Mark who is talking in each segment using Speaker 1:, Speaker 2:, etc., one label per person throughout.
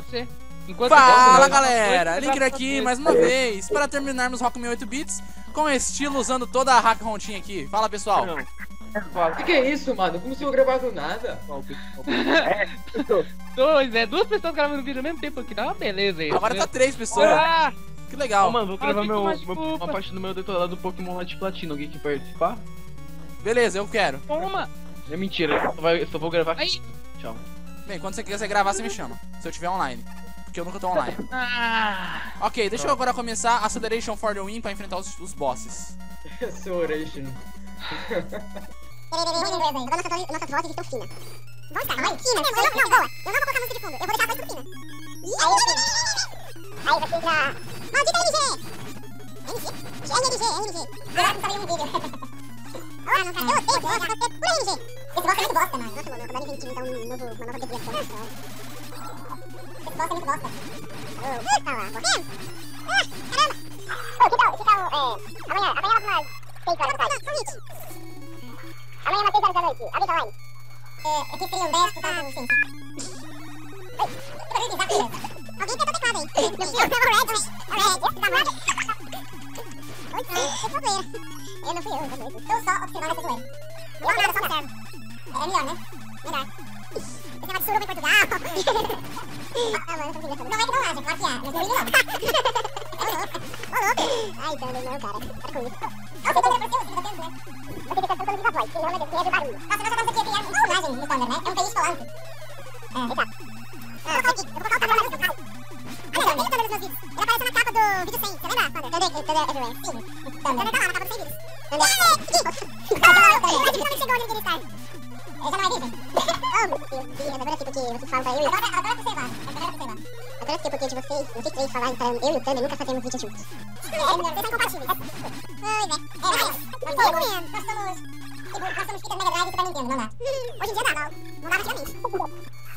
Speaker 1: Pode ser. Enquanto
Speaker 2: Fala
Speaker 1: você-
Speaker 2: galera,
Speaker 1: vai
Speaker 2: aqui mais uma vez para terminarmos Rock 8 bits com estilo usando toda a hack rontinha aqui. Fala pessoal.
Speaker 3: O que, que é isso, mano? Como se eu gravar do nada?
Speaker 1: Dois, é duas pessoas gravando vídeo ao mesmo tempo aqui, tá uma beleza aí.
Speaker 2: Agora tá três pessoas.
Speaker 1: Ah,
Speaker 2: Que legal.
Speaker 4: mano, vou
Speaker 1: Ah,
Speaker 4: gravar meu, meu- uma parte do meu detonado do Pokémon Light Platino. Alguém quer participar?
Speaker 2: Beleza, eu quero.
Speaker 1: toma.
Speaker 4: É mentira, eu só, vai- eu só vou gravar aqui.
Speaker 1: Aí.
Speaker 4: Tchau.
Speaker 2: Bem, quando você quiser gravar, você me chama. Se eu tiver online. Porque eu nunca tô online.
Speaker 1: Ah,
Speaker 2: Ok, deixa eu agora começar Acceleration for the Win pra enfrentar os, os bosses.
Speaker 3: Acceleration.
Speaker 5: Peraí, peraí, peraí, peraí. Agora nossas, nossas vozes estão finas. Vamos estar, vai. Finas. Não, não, não, boa. Eu não vou colocar música de fundo. Eu vou deixar a voz tudo fina. Aí, você já... Maldita NG! NG? NG, NG. Agora não sabia um vídeo. Ah, não tá. Eu odeio odeio por NG. Esse boss é muito bosta, mano. Nossa, mano, acabaram de inventar um novo, uma nova desviação. Esse boss é muito bosta. Oh, tá lá, correndo. Ah, caramba. Ô, que tal, que tal, é... Amanhã, amanhã umas 6 horas da tarde. Não. Amanhã umas 6 horas da noite. Alguém tá online? É, aqui seriam 10 por causa do Sim. Oi, peraí, dá pra Alguém apertou o teclado aí. Não fui eu. É o Red, né? É o Red, da Red. Oi, que zoeira. Eu não fui eu, eu Estou só zoeira. Não nada, só observo. É melhor, né? Melhor. Esse negócio de suruba em Portugal. Mano, eu. Não é que não haja, claro que há. Mas não ligo não. Ô, louco. Ô, louco. Ai, não, cara. Com isso. Chegou ele já não é virgem. Oh, meu Deus, agora porque vocês falam pra eu e eu. Agora, agora você agora você. Agora sim, porque de vocês, vocês três falarem pra eu e o Thunder nunca fazemos vídeos juntos. É, melhor, vocês são compatíveis. Pois é. É, mas, nós somos, nós somos, tipo, nós somos fitas Mega Drive e Super Nintendo, não dá. Hoje em dia dá, não, não dava antigamente.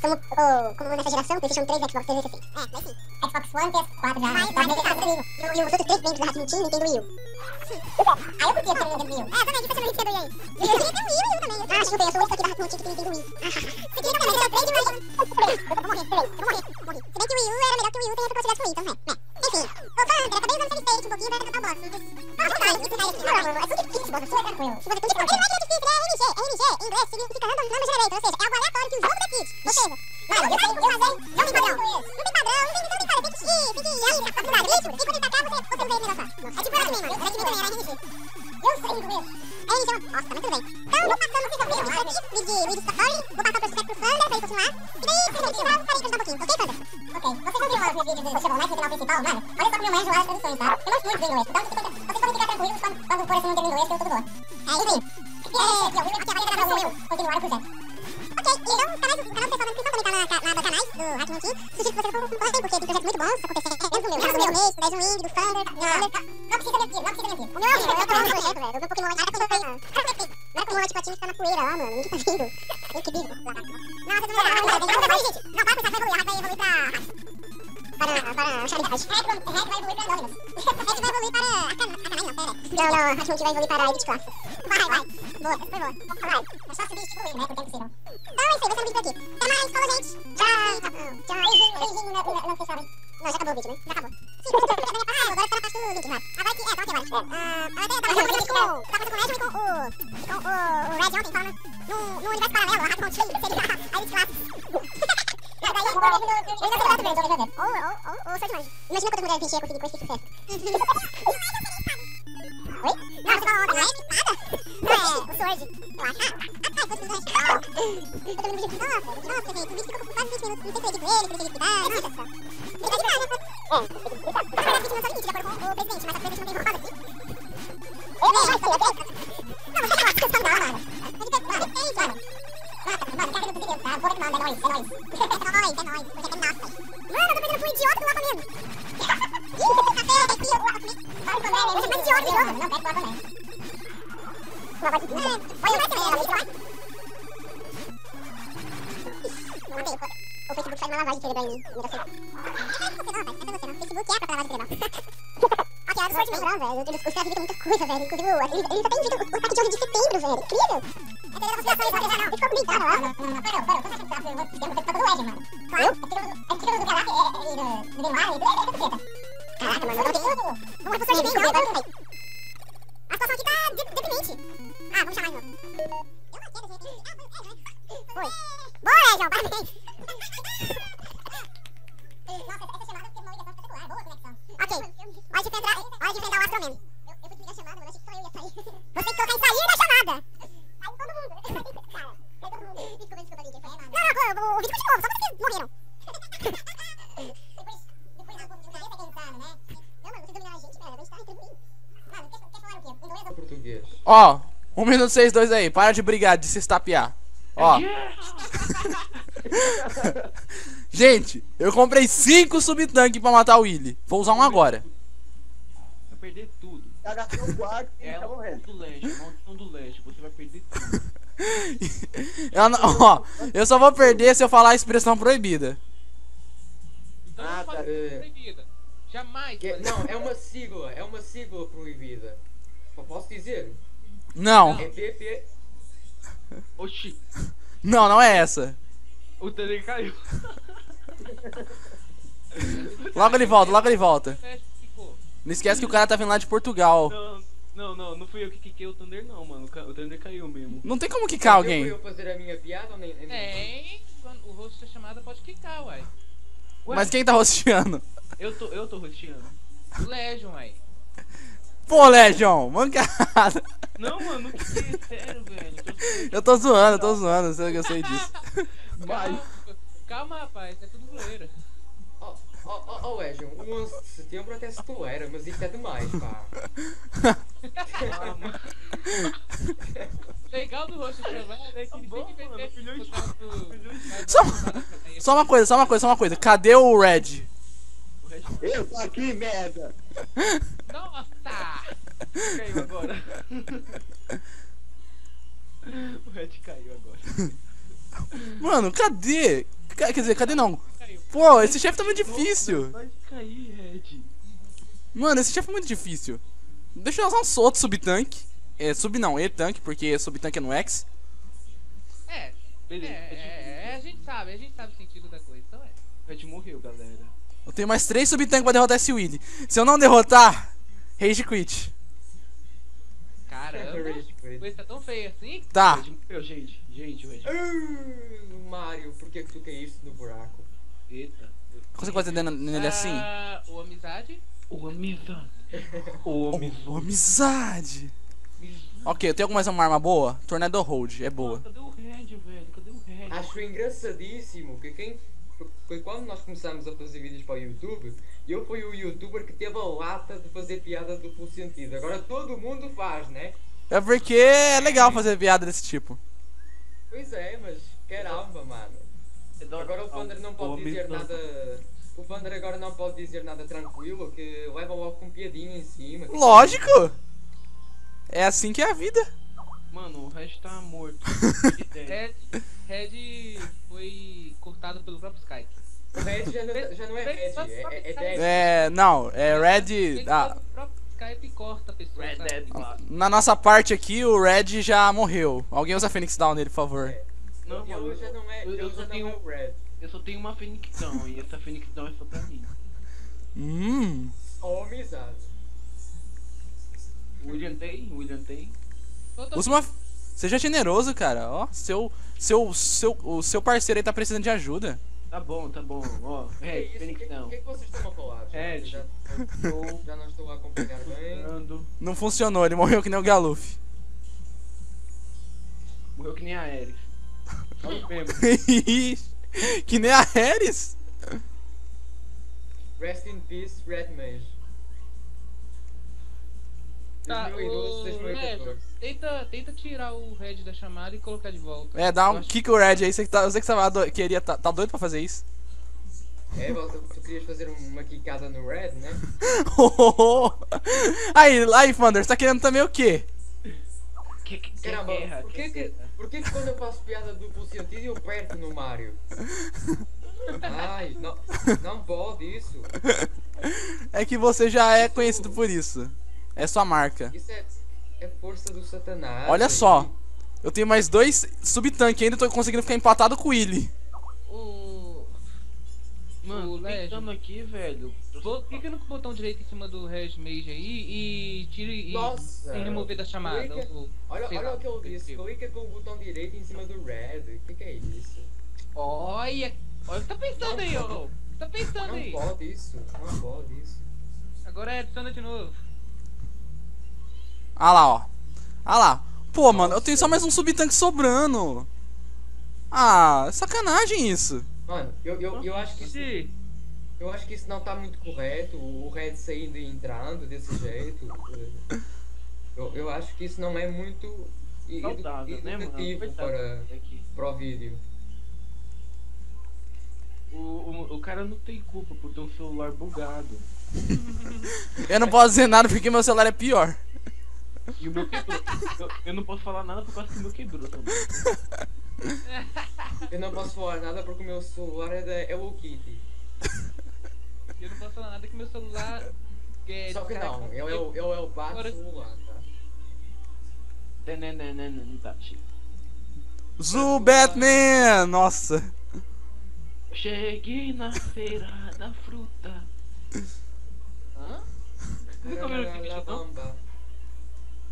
Speaker 5: Somos, oh, como nessa geração, PlayStation 3 e Xbox 360. É, mas sim. Xbox One, PS4 já. Mas, mas, mas, mas, e os outros três membros do Hakim Team, Nintendo Wii U. Aí eu curtia ter um Nintendo Wii U. É, eu também, tipo, eu Nintendo Wii aí. Eu queria ter um Wii U também. Ah, desculpa, eu sou o único aqui da Hakim Team que tem Nintendo Wii. Você queria também, eu três de Wii. Eu vou morrer, eu vou morrer, morri. Se bem que o Wii U era melhor que o Wii U, tem essa quantidade com o Wii, então, é. Enfim, Thunder, acabei usando Feliz State um pouquinho pra cantar o boss. Ah, verdade, isso daí aqui. Não, mano, é tudo difícil, boss, super tranquilo. Se você tem que... Não é que é difícil, ele é RNG. RNG, em inglês, significa Random Number Generator, ou seja, é algo aleatório vai Elite Class. Vai, vai. Boa, foi boa. Vai. É só subir e evoluir, né? Porque é possível. Então é isso aí, vou vídeo por aqui. Até mais, falou, gente. Tchau. Tchau. Beijinho, beijinho, não, não, não fecharam. Não, já acabou o vídeo, né? Já acabou. Sim, eu tô também Ah, agora tá na parte do link, vai. Agora que, é, tá aqui agora. Ah, ela até tava fazendo com, tava fazendo com o Edwin e com o, com o, o Red ontem, falando no, no universo paralelo, a Hack Monte, seria a Elite. Não, daí, eu ainda sei lá também, tô lembrando. Ou, ou, ou, ou, demais. Imagina quantas mulheres a gente ia conseguir com esse sucesso. Facebook é pra parar de escrever. Facebook é pra parar de escrever. É é. Ok, a sorte melhor, velho. Caras evitam muita coisa, velho. Inclusive, eles, eles até evitam o ataque de 11 de setembro, velho. Incrível. É. Isso ficou comentado lá. Não, não. Pera, pera. Você que tá? Eu que tá todo Ed, mano. Claro. É tiro do Galáxia. Viver no ar, ele Caraca, mano, eu não tenho...
Speaker 2: Ó, 1 minuto 6, 2 aí. Para de brigar, de se estapear. Ó. Gente, eu comprei 5 subtanque pra matar o Willy. Vou usar um agora.
Speaker 4: Vai perder tudo.
Speaker 6: Já gastou o quarto e
Speaker 4: É
Speaker 6: tá
Speaker 4: a
Speaker 6: morrendo.
Speaker 4: do leste, do leste. Você vai perder tudo.
Speaker 2: Eu, não- ó, eu só vou perder se eu falar a expressão proibida.
Speaker 1: Então
Speaker 3: Ah,
Speaker 1: não
Speaker 3: tá.
Speaker 1: pode ser proibida. Jamais.
Speaker 3: Que- não, é uma sigla. É uma sigla proibida. Só posso dizer?
Speaker 2: Não,
Speaker 3: É PP.
Speaker 4: Oxi,
Speaker 2: não, não é essa.
Speaker 4: o Tele caiu.
Speaker 2: Logo ele volta, logo ele volta. Não esquece que o cara tá vindo lá de Portugal.
Speaker 4: Não, não, não, não fui eu que quiquei o Thunder não, mano. O Thunder caiu mesmo.
Speaker 2: Não tem como quicar alguém.
Speaker 3: eu fazer a minha piada ou nem? nem-
Speaker 1: Tem. quando O rosto da chamada pode quicar, uai.
Speaker 4: Ué,
Speaker 2: Mas quem tá rosteando?
Speaker 4: eu tô, eu tô rosteando.
Speaker 1: Legion, uai.
Speaker 2: Pô, Legion, mancada.
Speaker 4: Não, mano, não quiquei, sério, velho.
Speaker 2: Eu tô zoando, eu tô zoando, eu sei que eu sei disso.
Speaker 1: Calma, calma, rapaz. É tudo zoeira.
Speaker 3: Ó, ó, ó, ó, Legion, o 11 de setembro até se tolera, mas isto é demais, pá.
Speaker 4: Ah, mano.
Speaker 1: Legal do rosto chamada é que ele
Speaker 4: bom,
Speaker 1: tem que vender
Speaker 4: filhão de-
Speaker 2: Só, só uma coisa, só uma coisa, só uma coisa. Cadê o Red?
Speaker 4: O Red
Speaker 6: Eu tô aqui, merda.
Speaker 1: Nossa!
Speaker 4: caiu agora. o Red caiu agora.
Speaker 2: Mano, cadê? Ca- Quer dizer, cadê não? Pô, esse chefe tá muito difícil.
Speaker 4: Vai cair, Red.
Speaker 2: Mano, esse chefe é muito difícil. Deixa eu usar um outro subtanque. É, sub não, E-tanque, porque subtanque é no X.
Speaker 1: É, é,
Speaker 4: Beleza, Red,
Speaker 1: é, é, a gente sabe, a gente sabe o sentido da coisa, então é.
Speaker 4: Red morreu, galera.
Speaker 2: Eu tenho mais três subtanques pra derrotar esse Willy. Se eu não derrotar, Rage Quit.
Speaker 1: Caramba,
Speaker 3: Rage
Speaker 1: a
Speaker 3: quit.
Speaker 1: coisa tá tão feia assim.
Speaker 2: Tá.
Speaker 4: Gente. Gente, o Red.
Speaker 3: Ah, Mario, por que tu caíste no buraco?
Speaker 4: Eita.
Speaker 2: Consegue fazer dano nele assim?
Speaker 1: Ah, o amizade.
Speaker 4: O amizade. O amizade.
Speaker 2: Oh, amizade. Ok, eu tenho mais uma arma boa? Tornado Hold, é boa.
Speaker 4: Cadê o Red, velho? Cadê o Red?
Speaker 3: Acho engraçadíssimo que quem. Foi quando nós começámos a fazer vídeos para o YouTube, eu fui o youtuber que teve a lata de fazer piada duplo sentido. Agora todo mundo faz, né?
Speaker 2: É porque é legal fazer piada desse tipo.
Speaker 3: Pois é, mas caramba, mano. Agora o Thunder não pode dizer nada. O Thunder agora não pode dizer nada tranquilo, que leva logo com piadinha em cima.
Speaker 2: Lógico! É assim que é a vida.
Speaker 4: Mano, o Red tá morto. Que ideia.
Speaker 1: Red, Red foi cortado pelo próprio Skype.
Speaker 3: O Red já não, já não é Red, é, é, é Dead.
Speaker 2: É. Não, é Red. Ah,
Speaker 1: o próprio Skype corta a pessoa.
Speaker 4: Red
Speaker 1: sabe?
Speaker 4: Dead, claro.
Speaker 2: na nossa parte aqui, o Red já morreu. Alguém usa Phoenix Down nele, por favor.
Speaker 3: É.
Speaker 4: Não, mano.
Speaker 3: Ele já não é,
Speaker 4: eu, eu
Speaker 3: ele
Speaker 4: só tenho,
Speaker 3: não é o Red.
Speaker 4: eu só tenho uma Fênixão e essa Fênixão é só pra mim.
Speaker 2: Hum.
Speaker 3: Ó, amizade.
Speaker 4: William tem, William tem.
Speaker 1: Eu
Speaker 2: Usa uma. Seja generoso, cara. Ó, seu. Seu. Seu. O seu parceiro aí tá precisando de ajuda.
Speaker 4: Tá bom, tá bom. Ó,
Speaker 3: É
Speaker 4: Red,
Speaker 3: que,
Speaker 4: Fênixão.
Speaker 3: o que é que vocês estão a falar? Já,
Speaker 4: Red.
Speaker 3: já, já não estou a acompanhar bem.
Speaker 4: Ando.
Speaker 2: Não funcionou, ele morreu que nem o Galuf.
Speaker 4: Morreu que nem a Ares.
Speaker 2: Que nem a Harris.
Speaker 3: Rest in peace, Red Mage.
Speaker 1: Tá,
Speaker 3: 2012,
Speaker 1: o
Speaker 3: 2014.
Speaker 1: Red, tenta, tenta tirar o Red da chamada e colocar de volta.
Speaker 2: É, dá um
Speaker 1: acho-
Speaker 2: kick o Red aí. Você que tá, você que tava do- queria, tá, tá doido pra fazer isso?
Speaker 3: É, você- tu querias fazer uma quicada no Red, né?
Speaker 2: aí, aí, Thunder, você tá querendo também o quê?
Speaker 4: Que, que, que
Speaker 3: Caramba,
Speaker 4: guerra,
Speaker 3: por que que,
Speaker 4: guerra.
Speaker 3: por que que quando eu faço piada duplo sentido eu perco no Mario? Ai, não, não pode isso.
Speaker 2: É que você já é conhecido por isso. É sua marca.
Speaker 3: Isso é, é força do satanás.
Speaker 2: Olha
Speaker 3: aí.
Speaker 2: só. Eu tenho mais dois subtanques ainda, tô conseguindo ficar empatado com o Willy.
Speaker 1: O.
Speaker 4: Mano,
Speaker 1: o
Speaker 4: tentando aqui, velho.
Speaker 1: Vou- Clica no botão direito em cima do Res Mage aí e tire e,
Speaker 3: Nossa.
Speaker 1: e remover da chamada.
Speaker 3: Clica-
Speaker 1: ou-
Speaker 3: Olha, olha
Speaker 1: lá,
Speaker 3: o que eu disse. Clica com o botão direito em cima do red. O que, que é isso?
Speaker 1: Olha, olha o que tá pensando aí, ó. O que Tá pensando
Speaker 3: Não
Speaker 1: aí.
Speaker 3: pode isso. Não pode isso.
Speaker 1: Agora é adiciona de novo.
Speaker 2: Ah lá, ó. Ah lá. Pô, mano, eu tenho só mais um subtanque sobrando. Ah, sacanagem isso.
Speaker 3: Mano, eu, eu, eu acho que isso, eu acho que isso não tá muito correto. O red saindo e entrando desse jeito. Eu, eu acho que isso não é muito
Speaker 4: Saudável, né, mano?
Speaker 3: educativo
Speaker 4: Coitado
Speaker 3: para, para o vídeo.
Speaker 4: O, o, o cara não tem culpa por ter um celular bugado.
Speaker 2: Eu não posso dizer nada porque meu celular é pior.
Speaker 4: E o meu quebrou. eu, eu não posso falar nada por causa que o meu quebrou também.
Speaker 3: Eu não posso falar nada porque o meu celular é da Hello Kitty.
Speaker 1: Eu não posso falar nada que meu celular. É,
Speaker 3: Só que não, é o, ele é o bate
Speaker 1: Agora-
Speaker 3: celular, tá?
Speaker 4: Tananana, Tá, chega.
Speaker 2: Zu Batman! Nossa.
Speaker 4: Cheguei na feira da fruta.
Speaker 1: Hã?
Speaker 4: Nunca viram esse vídeo, não?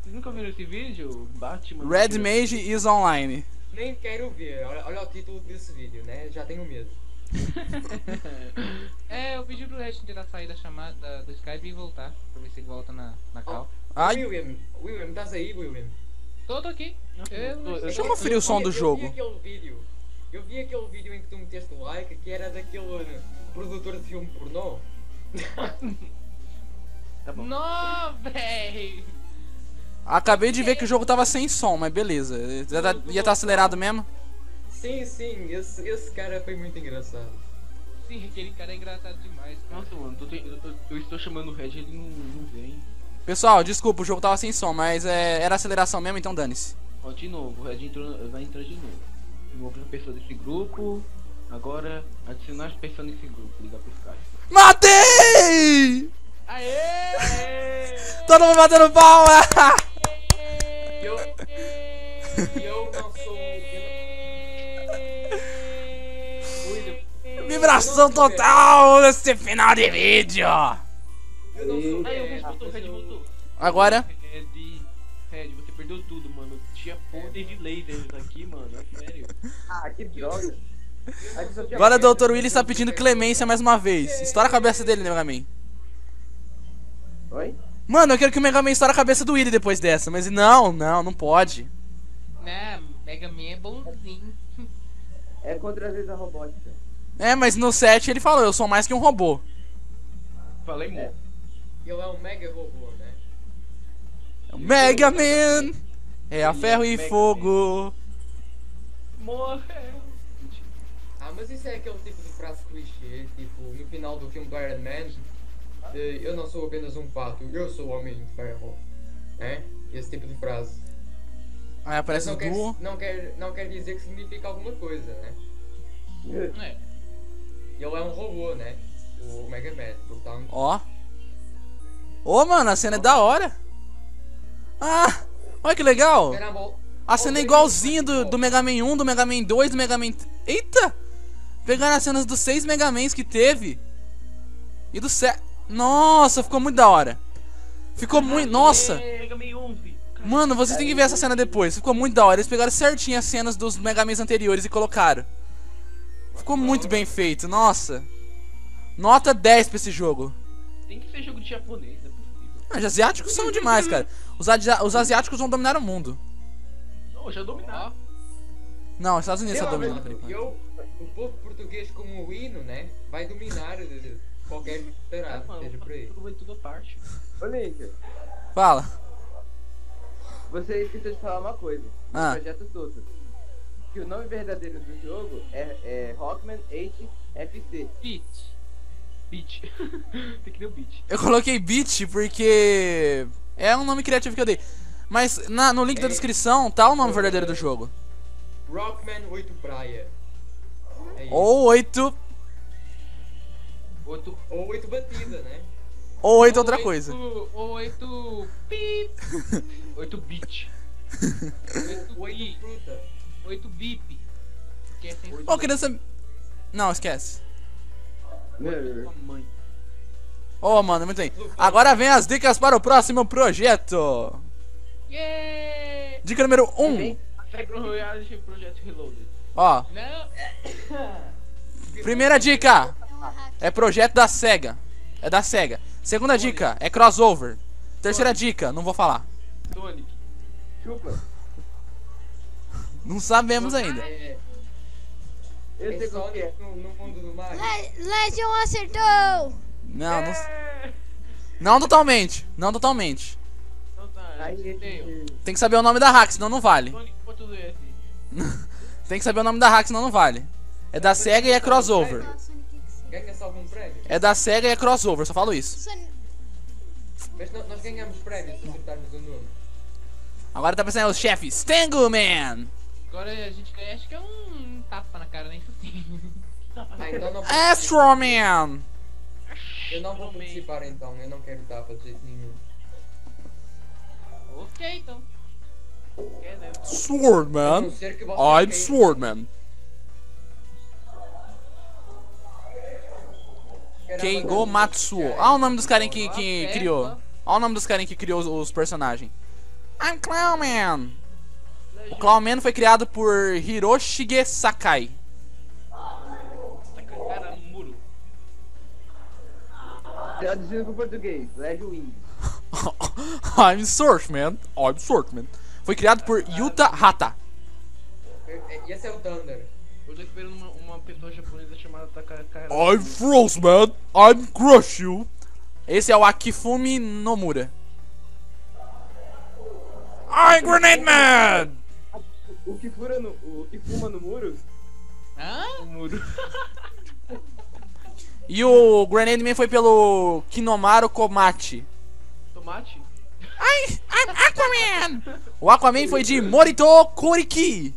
Speaker 4: Vocês nunca viram esse vídeo? Batman.
Speaker 2: Red Mage is online.
Speaker 3: Nem quero ver, olha, olha o título desse vídeo, né? Já tenho medo.
Speaker 1: É, eu pedi pro Red tentar sair da chamada da- do Skype e voltar. Pra ver se ele volta na, na cal.
Speaker 2: Ai,
Speaker 3: William, William, estás aí, William?
Speaker 1: Tô, tô aqui.
Speaker 4: Nossa,
Speaker 1: Eu-
Speaker 4: eu tô- eu
Speaker 2: Deixa eu conferir o som do
Speaker 3: eu
Speaker 2: jogo.
Speaker 3: vi aquele vídeo. Eu vi aquele vídeo em que tu meteste o like, que era daquele eh, produtor de filme pornô.
Speaker 4: Tá bom.
Speaker 1: Não, véi!
Speaker 2: Acabei de ver que o jogo tava sem som, mas beleza. Já tá- ia estar acelerado mesmo?
Speaker 3: Sim, sim, esse, esse cara foi muito engraçado.
Speaker 1: Sim, aquele cara é engraçado demais. cara.
Speaker 4: Nossa, mano, tô te- eu, tô- eu estou chamando o Red ele não, não vem.
Speaker 2: Pessoal, desculpa, o jogo tava sem som, mas é, era aceleração mesmo, então dane-se.
Speaker 4: Ó, de novo, o Red entrou, vai entrar de novo. Remover a pessoa desse grupo. Agora, adicionar as pessoas nesse grupo, ligar pro Skype.
Speaker 2: Matei!
Speaker 1: Aê!
Speaker 2: Todo mundo batendo palma!
Speaker 3: Eu, eu não sou. Eu,
Speaker 2: Vibração total nesse final de vídeo!
Speaker 3: eu não sou.
Speaker 4: Aí, o Red
Speaker 3: é,
Speaker 4: voltou, o Red voltou.
Speaker 2: Agora,
Speaker 4: Red, Red, você perdeu tudo, mano. Tinha ponte de lasers aqui, mano, é sério.
Speaker 6: Ah, que droga.
Speaker 2: Agora o Dr. Willy está pedindo clemência mais uma vez. Estoura a cabeça dele, Mega Man.
Speaker 6: Oi?
Speaker 2: Mano, eu quero que o Mega Man estoure a cabeça do Willy depois dessa, mas não, não, não pode.
Speaker 1: Né, Mega Man é bonzinho.
Speaker 6: É contra as vezes a robótica.
Speaker 2: É, mas no 7 ele falou, eu sou mais que um robô.
Speaker 4: Falei, mano.
Speaker 3: Ele é um mega robô, né?
Speaker 2: Mega Man! É a
Speaker 4: é
Speaker 2: ferro e
Speaker 4: Mega
Speaker 2: fogo.
Speaker 4: Morreu.
Speaker 3: Ah, mas isso é aquele tipo de frase clichê, tipo, no final do filme do Iron Man, eu não sou apenas um pato, eu sou o homem de ferro. É? Esse tipo de frase.
Speaker 2: Aí
Speaker 3: Mas
Speaker 2: aparece
Speaker 3: não
Speaker 2: o
Speaker 3: quer, não, quer, não quer dizer que significa alguma coisa, né?
Speaker 1: É.
Speaker 3: Ele é um robô, né? O Mega Man, portanto.
Speaker 2: Ó. Ô, mano, a cena é da hora. Ah, olha que legal. A cena é igualzinha do, do Mega Man 1, do Mega Man 2, do Mega Man... Eita! Pegaram as cenas dos seis Mega Mans que teve. E do 7... Nossa, ficou muito da hora. Ficou muito... Nossa!
Speaker 4: Mega Man 11.
Speaker 2: Mano, vocês têm que ver essa cena depois. Ficou muito da hora. Eles pegaram certinho as cenas dos Mega Mans anteriores e colocaram. Ficou muito bem feito, nossa. Nota 10 pra esse jogo.
Speaker 4: Tem que ser jogo de japonês, é possível.
Speaker 2: Ah, os asiáticos são demais, cara. Os, os asiáticos vão dominar o mundo.
Speaker 4: Não, já dominaram.
Speaker 2: Não, os Estados Unidos
Speaker 3: mas
Speaker 2: por enquanto.
Speaker 3: eu, o povo português como o hino, né? Vai dominar qualquer
Speaker 4: Ah,
Speaker 3: tarado que
Speaker 4: mano,
Speaker 3: esteja por aí.
Speaker 4: tudo vai tudo parte.
Speaker 6: Ô, Ninja,
Speaker 2: Fala.
Speaker 6: Você esqueceu de falar uma coisa.
Speaker 2: Ah.
Speaker 6: projeto todo. Que o nome verdadeiro do jogo é, é Rockman 8FC.
Speaker 1: Beat.
Speaker 4: Beat. Tem que ter o beat.
Speaker 2: Eu coloquei Beat porque é um nome criativo que eu dei. Mas na- no link da descrição tá o nome verdadeiro do jogo.
Speaker 3: Rockman 8 Praia. É.
Speaker 2: Ou 8,
Speaker 4: Outro.
Speaker 3: Ou 8 Batida, né?
Speaker 2: Ou 8 outra coisa.
Speaker 1: Ou oito. Pip.
Speaker 4: Oito beat.
Speaker 1: Oito
Speaker 3: 8. Fruta.
Speaker 1: Oito bip. Que é sem
Speaker 2: Ô, criança. Não, esquece. Ô, mano, muito bem. Agora vem as dicas para o próximo projeto.
Speaker 1: Yeah!
Speaker 2: Dica número 1. Um. Ó, primeira dica é projeto da SEGA. É da SEGA. Segunda dica é crossover. Terceira dica, não vou falar.
Speaker 4: Sonic.
Speaker 6: Chupa.
Speaker 2: Não sabemos ainda.
Speaker 3: É,
Speaker 6: Eu sei qual que é.
Speaker 3: No, no mundo do Mario.
Speaker 5: Le Legion acertou!
Speaker 2: Não, não,
Speaker 4: É.
Speaker 2: não totalmente. Não totalmente.
Speaker 4: Então tá,
Speaker 6: Aí,
Speaker 4: tenho.
Speaker 2: Tem que saber o nome da hack, senão não vale. Tem que saber o nome da hack, senão não vale. É da SEGA e é crossover.
Speaker 3: Ganha-se algum prémio?
Speaker 2: É da SEGA e é crossover, só falo isso.
Speaker 3: Mas no- nós ganhamos prémios se acertarmos o nome.
Speaker 2: Agora tá pensando os chefes. Tango Man!
Speaker 1: Agora a gente ganha, acho que é um tapa na cara, nem assim.
Speaker 3: Ah, então não
Speaker 2: Astro Man!
Speaker 3: Eu não vou participar então, eu não quero tapa de jeito nenhum.
Speaker 1: ok, então.
Speaker 4: Né?
Speaker 2: Swordman.
Speaker 3: não
Speaker 2: I'm Swordman. Keigo Matsuo. Olha o nome dos caras que, que criou. Olha o nome dos caras que criou os, os personagens. I'm Clownman. O Clownman foi criado por Hiroshige Sakai.
Speaker 4: Tá com a cara no muro.
Speaker 6: Traduzindo pro português. Legio Wing.
Speaker 2: I'm Swordman. I'm Swordman. Foi criado por Yuta Hata.
Speaker 3: É- é- Esse é o Thunder.
Speaker 4: Eu tô esperando uma, uma pessoa japonesa chamada Takakara.
Speaker 2: I'm Frostman. I'm Crush You. Esse é o Akifumi Nomura. I'm Grenade Man!
Speaker 6: O que fura no. O que fuma no muro?
Speaker 1: Hã?
Speaker 4: no muro.
Speaker 2: E o Grenade Man foi pelo Kinomaru Komachi.
Speaker 4: Tomate?
Speaker 2: I, I'm Aquaman! O Aquaman foi de Morito Kuriki.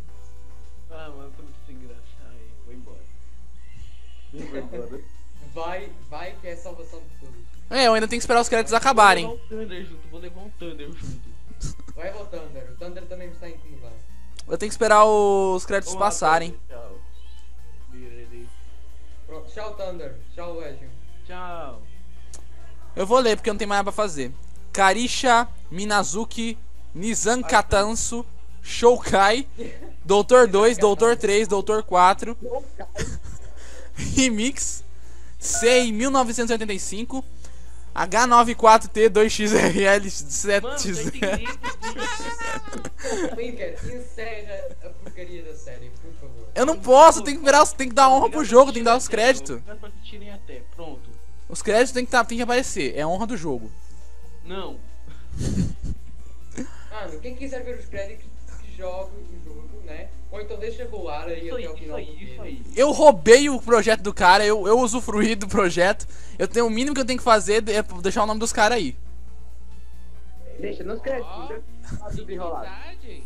Speaker 3: Vai, vai que é a salvação de todos.
Speaker 2: É, eu ainda tenho que esperar os créditos
Speaker 4: Vou
Speaker 2: acabarem.
Speaker 4: levar um Thunder junto, vou levar um Thunder junto.
Speaker 3: Vai ao Thunder, o Thunder também está a incomodar.
Speaker 2: Eu tenho que esperar os créditos
Speaker 4: Vamos lá,
Speaker 2: passarem.
Speaker 4: Thunder, Tchau.
Speaker 3: Tchau Thunder, tchau Legion.
Speaker 4: Tchau.
Speaker 2: Eu vou ler porque não tenho mais nada pra fazer. Karisha Minazuki Nizan Katansu Shoukai Doutor 2, Doutor 3, Doutor 4 Remix Sei 1985 H94T2XRL
Speaker 4: Mano, tá
Speaker 2: 7Z
Speaker 4: entendendo?
Speaker 3: Linker, encerra a porcaria da série, por favor.
Speaker 2: Eu não posso, tem que virar, tem que dar honra pro jogo, tem que dar os créditos.
Speaker 4: Pronto.
Speaker 2: Os créditos tem que, tá, tem que aparecer, é honra do jogo.
Speaker 4: Não.
Speaker 3: Mano, quem quiser ver os créditos, que jogue o jogo, né? Ou então deixa rolar aí
Speaker 4: Isso aí,
Speaker 3: até o
Speaker 4: isso
Speaker 3: final do
Speaker 4: aí, isso aí.
Speaker 2: Eu roubei o projeto do cara, eu, eu usufruí do projeto. Eu tenho o mínimo que eu tenho que fazer é deixar o nome dos caras aí.
Speaker 6: Deixa nos créditos.
Speaker 1: Ó.
Speaker 6: deixa tudo enrolado.
Speaker 1: Dignidade.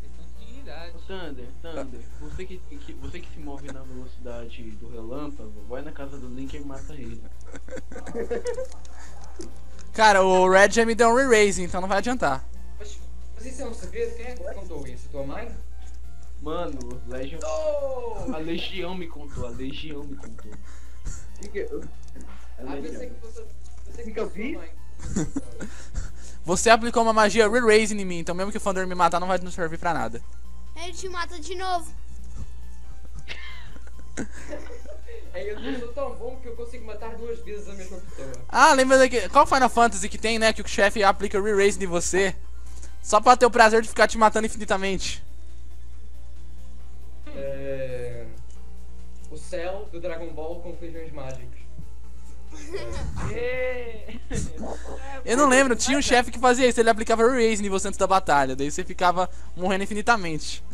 Speaker 1: Questão de dignidade.
Speaker 4: Thunder, Thunder, você que, que- você que se move na velocidade do relâmpago, vai na casa do Link e mata ele.
Speaker 2: Cara, o Red já me deu um re-raise, então não vai adiantar.
Speaker 3: Isso é um segredo? Quem é que contou isso? Tua mãe?
Speaker 4: Mano, Legion.
Speaker 3: Oh!
Speaker 4: A Legião me contou, a Legião me contou.
Speaker 6: Fica-
Speaker 4: A
Speaker 3: Ah, pensei que fosse, pensei que
Speaker 6: Que eu vi?
Speaker 2: Você aplicou uma magia re-raise em mim, então mesmo que o Thunder me matar não vai nos servir pra nada.
Speaker 5: Ele te mata de novo.
Speaker 3: É, eu eu sou tão bom que eu consigo matar duas vezes a mesma pessoa.
Speaker 2: Ah, lembra daquele. Qual Final Fantasy que tem, né? Que o chefe aplica re-raise em você? Só pra ter o prazer de ficar te matando infinitamente.
Speaker 3: É... O céu do Dragon Ball com feijões mágicos.
Speaker 4: É.
Speaker 2: Eu não lembro, tinha um chefe que fazia isso, ele aplicava re-raise em você antes da batalha, daí você ficava morrendo infinitamente.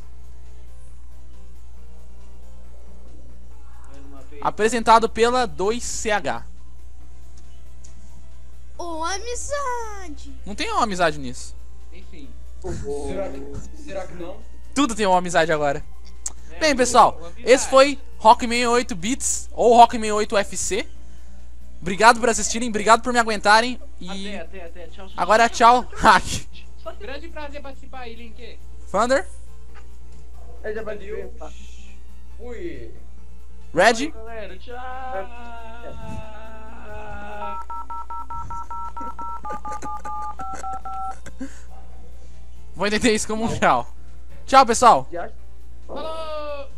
Speaker 2: Apresentado pela 2CH.
Speaker 5: Ô, amizade.
Speaker 2: Não tem uma amizade nisso.
Speaker 4: Enfim.
Speaker 3: Será que, será que não?
Speaker 2: Tudo tem uma amizade agora.
Speaker 4: É,
Speaker 2: Bem, pessoal, esse foi Rockman 8 Bits ou Rockman 8 UFC. Obrigado por assistirem, obrigado por me aguentarem e
Speaker 4: Até, até, até. Tchau.
Speaker 2: agora tchau, hack.
Speaker 1: Grande prazer participar aí, Link.
Speaker 2: Thunder,
Speaker 6: Eu já.
Speaker 3: Adeus. Fui.
Speaker 2: Red?
Speaker 4: Galera, tchau.
Speaker 2: Vou entender isso como um tchau. Tchau, pessoal.
Speaker 1: Falou!